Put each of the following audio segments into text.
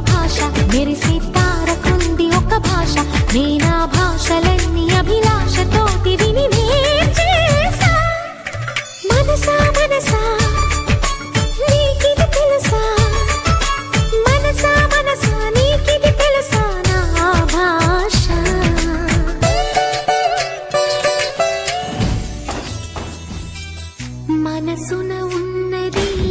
భాష. మెరిసి తారకుంది ఒక భాష. నేనా భాషలన్నీ అభిలాషతో విని మనసా మనసా భాష? మనసున ఉన్నది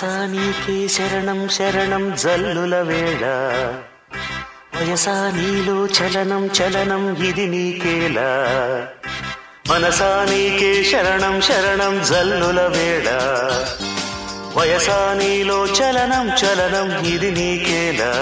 వయసా శరణం శరణం జల్లుల వేళ. వయసానీలో చలనం చలనం ఇది నీకేలా. మనసా శరణం శరణం జల్లుల వేళ. వయసానీలో చలనం చలనం ఇది నీకేలా.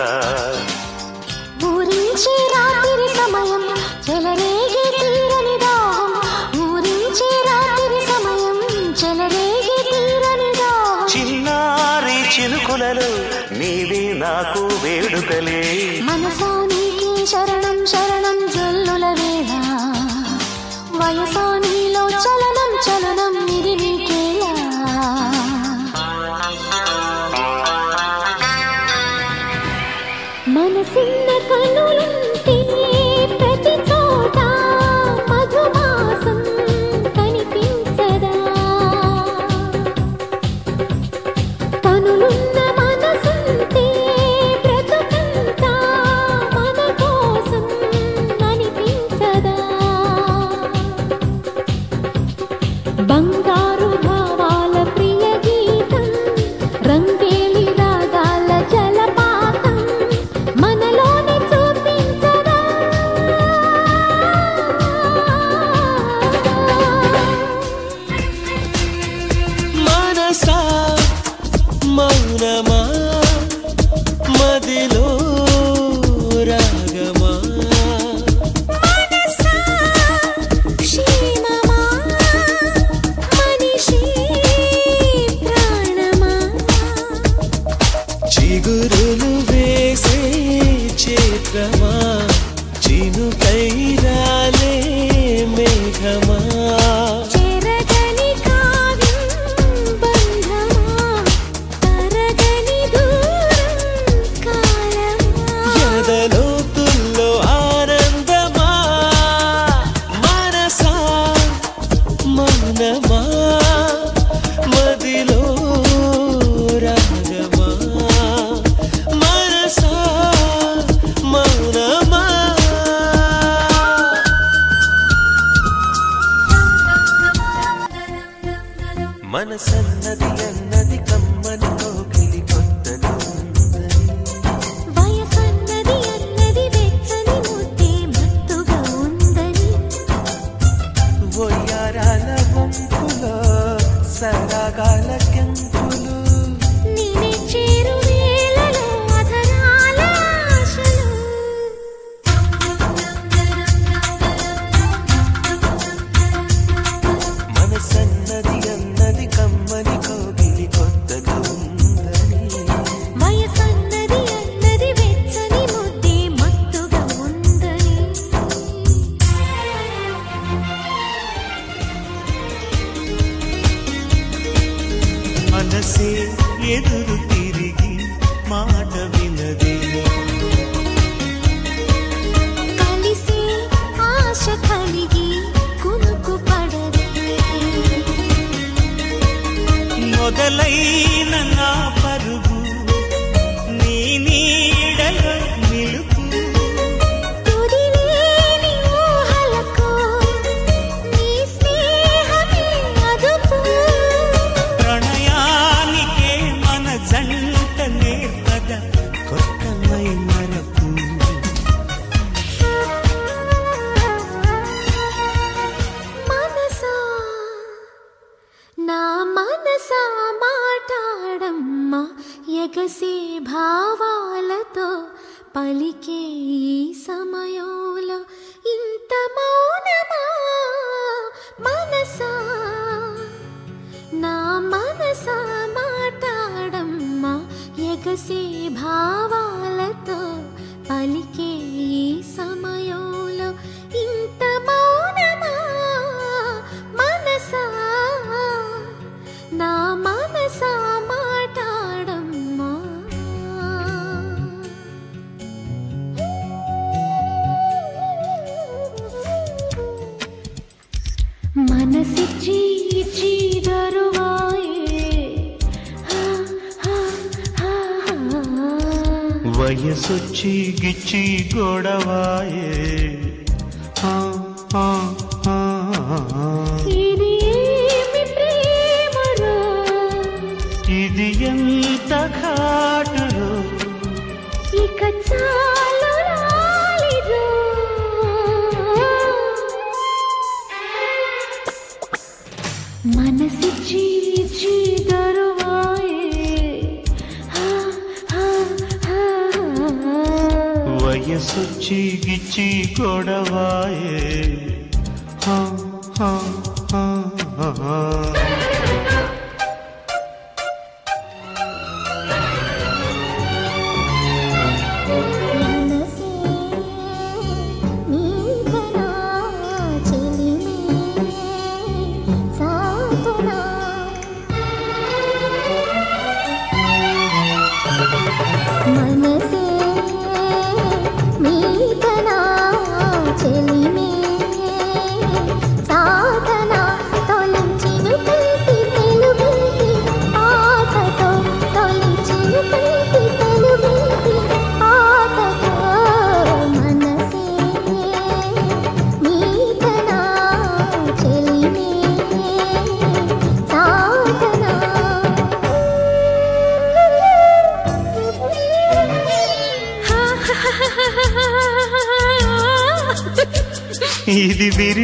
మాటలే మనసా చిగురులు వేసే చేత్రమా చిను కై మనసన్నది అన్నది కమ్మని తోక మనసే ఎదురు తిరిగి మాట వినదే. కలిసి ఆశ కలిగి కునుకు పడదే మొదలై చొచ్చి గిచ్చి గొడవాయే. వయసొచ్చి గిచ్చి గొడవాయే హా, హా, హా, హా.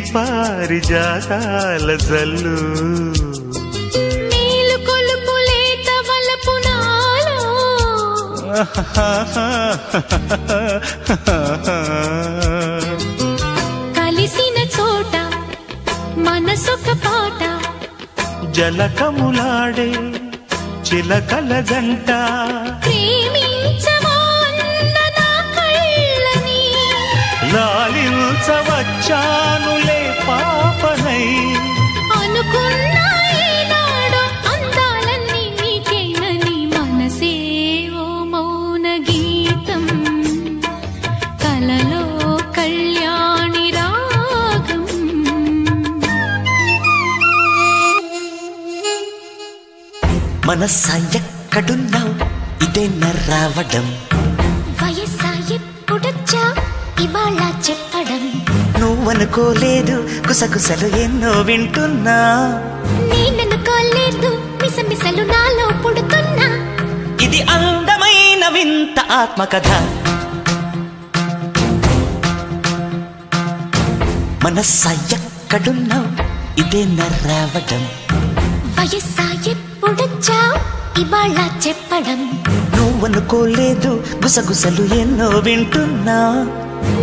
ఇది విరిపారి జాతాల జల్లు కలిసిన చోట మనసొక పాట. జలకములాడే చిలకల జంట. లాలించవచ్చానులే పాపనై. అనుకున్న అందాలన్నీ నీకేనని మనసే ఓ మౌన గీతం. కలలో కళ్యాణి రాగం. మనసా ఎక్కడున్నావు? ఇదే రావడం? ఇవాళ చెప్పడం. నువ్వనుకోలేదు కుసకుసలు ఎన్నో వింటున్నా. నేననుకోలేదు మిసమిసలు నాలో పుడుతున్నా. ఇది అందమైన వింత ఆత్మకథ. మనసా ఎక్కడున్నావు ఇదే నా రావడం వయస్సా ఎప్పుడొచ్చా ఇవాళ చెప్పడం. నువ్వనుకోలేదు గుసగుసలు ఎన్నో వింటున్నా.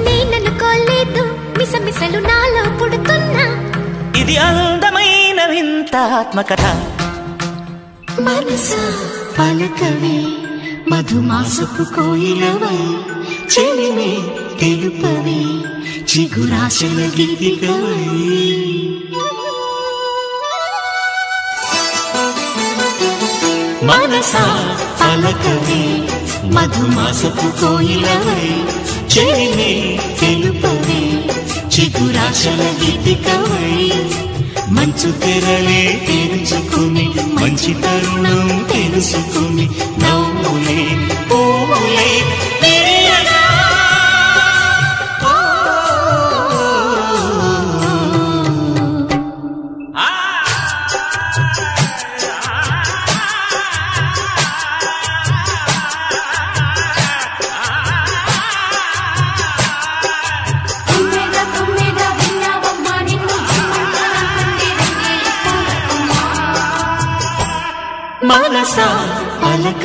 నేననుకోలేదు మిసమిసలు నాలో పుడుతున్నా. ఇది అందమైన వింత ఆత్మకథ మనసా పలకవే మధుమాసపు కోయిలవై చెలిమే తెలుపవే చిగురాశల గీతికవై. మనసా పలకవే మధుమాసపు కోయిలవై చెలిమే తెలుపవే చిగురాశల గీతికవై మంచు తెరలే తెరుచుకుని మంచి తరుణం తెలుసుకుని నవ్వులే పువ్వులే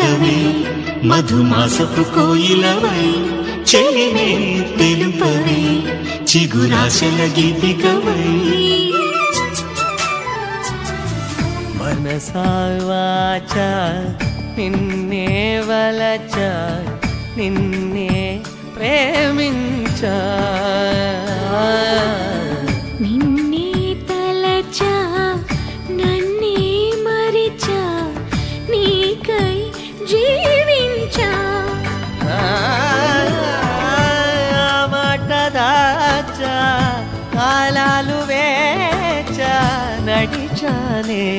కోయిలవై మధుమాసపు కోయిలవై చెలిమే తెలుపవై చిగురాశల గీతికవై. మనసావాచ నిన్నే వలచ నిన్నే ప్రేమించ.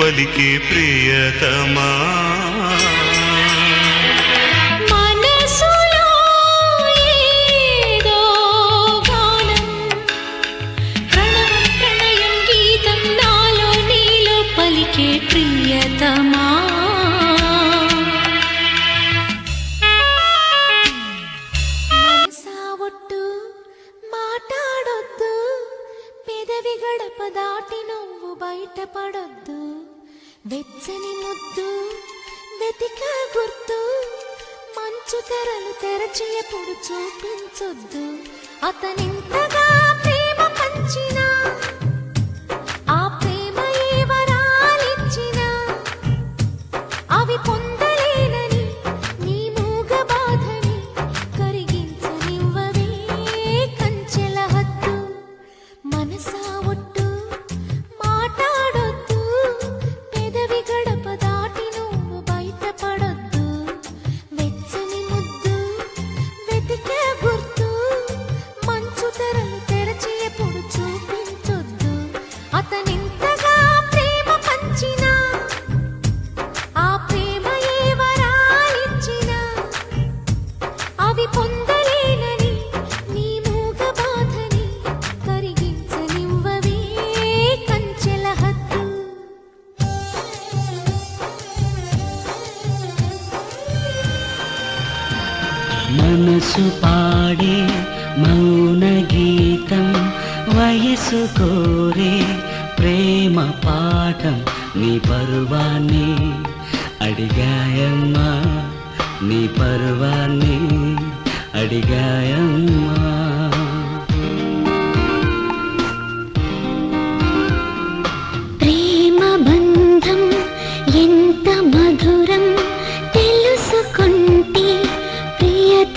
పలికే ప్రియతమా? తెరలు తెరచి ఎప్పుడు చూపించొద్దు. అతనింతగా మనసు పాడే మౌన గీతం వయసు కోరే ప్రేమ పాఠం నీ పరువాన్ని అడిగాయమ్మా నీ పరువాన్ని అడిగాయమ్మా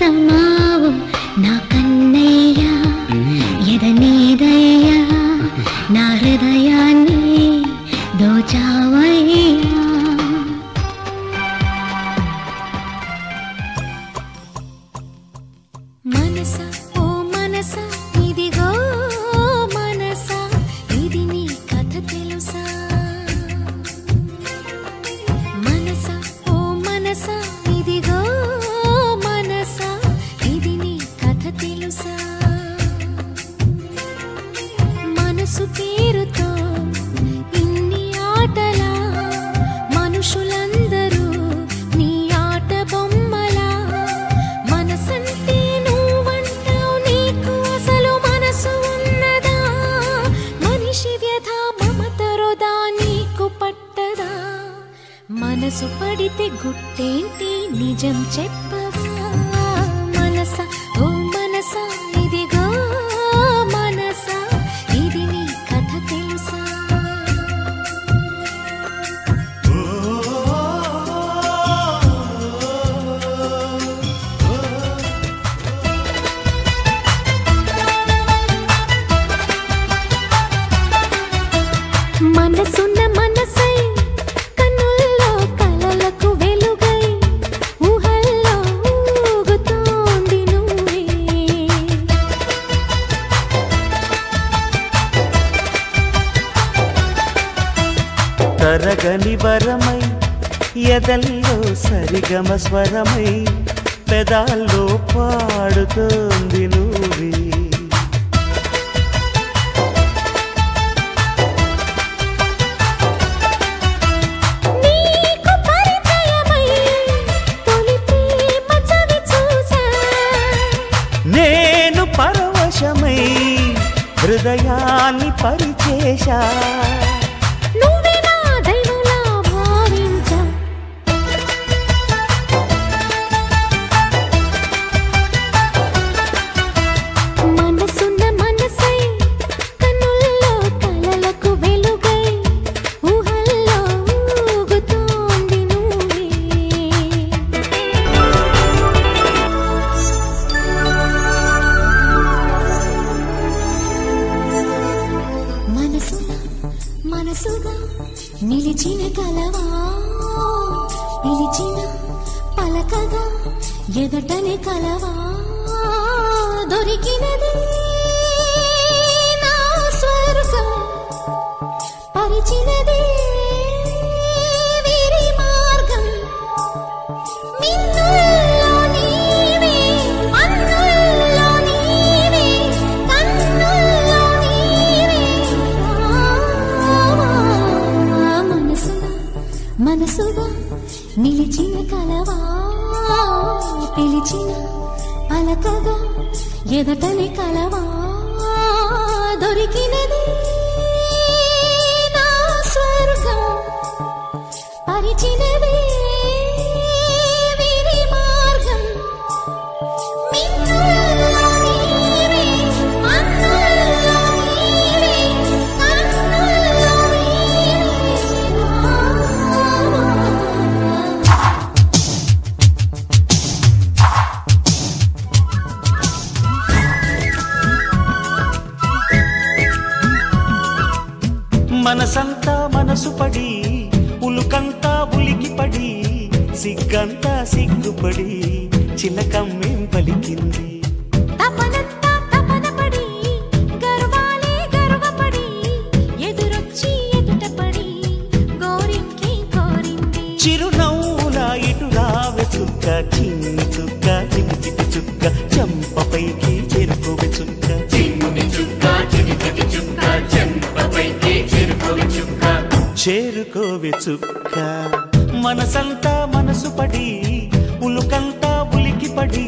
అత్తమ్మావు నా కన్నయ్యా ఎదనేదయ్యా నా హృదయాన్ని దోచావు. గుట్టేంటి నిజం చెప్ప. వరమై ఎదల్లో సరిగమ స్వరమై పెదాల్లో పాడుతోంది నువ్వు. నేను పరవశమై హృదయాన్ని పరిచేశా. పరిచినది వీరి మార్గం మిన్నుల్లో నీవే మన్నుల్లో నీవే కన్నుల్లో నీవే. మనసుగా మనసుగా నిలిచిన కలవా పిలిచిన పలకగా ఎదటని కలవా దొరికినది. సిగ్గుపడి చిలకమ్మేం పలికింది. తపనపడి చిరునవ్వుల ఇటు రావె చుక్క చిన్ని చుక్క చిటి చిటి చుక్క చంపపైకి చెరుకువె చుక్క. చేరుకోవె చుక్క. మనసంతా మనసు పడి ఉలికి పడి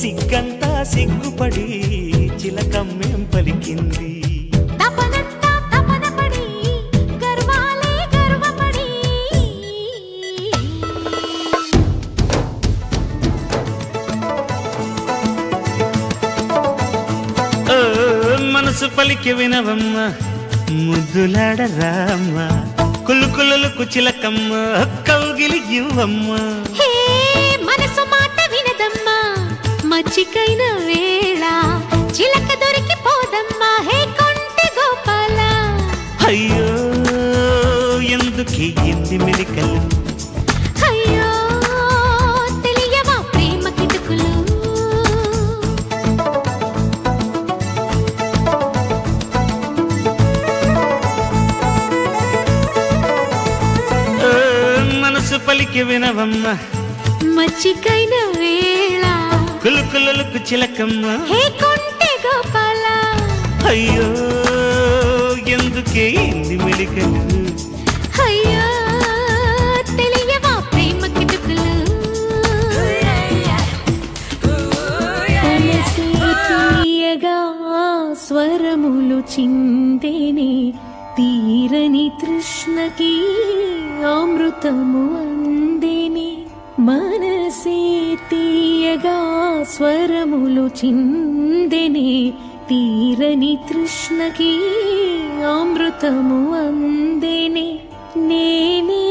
సిగ్గంతా సిగ్గుపడి చిలకమ్మేం పలికింది. మనసు పలికి వినవమ్మ ముద్దులాడరామ్మ కులుకులకు చిలకమ్మ కౌగిలి ఇవ్వమ్మ మనసు మాట వినదమ్మా మచ్చికైన వేళ. చిలక దొరికిపోదమ్మా హే కొంటె గోపాల. అయ్యో ఎందుకు ఎన్ని మెలికలు? అయ్యో తెలియవా ప్రేమ కిటుకులు? మనసు పలికి వినవమ్మ. మచ్చికైన వేళ కులుకులకు చిలకమ్మ. హే కొంటె గోపాల. అయ్యో ఎందుకే ఎన్ని మెలికలు? అయ్యో తెలియవా ప్రేమ కిటుకులు? తలసి తీయగా స్వరములు చిందేనే తీరని తృష్ణకి అమృతము అందేనే మనసే తీయగా స్వరములు చిందెనే తీరని తృష్ణకి అమృతము అందేనే నేనే